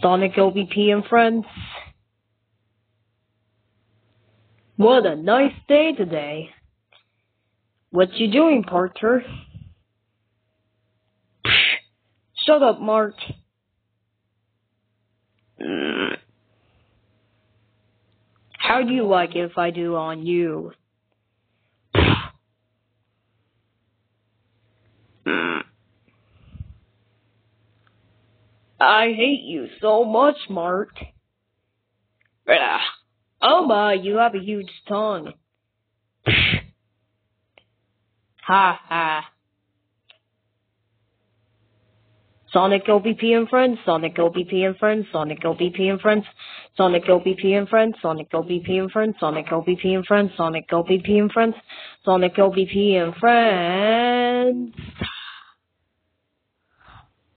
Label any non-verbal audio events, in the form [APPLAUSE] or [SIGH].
Sonic LBP and friends. What a nice day today. What you doing, Parker? Shut up, Mark. Mm. How do you like it if I do on you? I hate you so much, Mark. [SIGHS] Oh my, you have a huge tongue. [SIGHS] ha ha. Sonic LBP and friends, Sonic LBP and friends, Sonic LBP and friends, Sonic LBP and friends, Sonic LBP and friends, Sonic LBP and friends, Sonic LBP and friends, Sonic LBP and friends.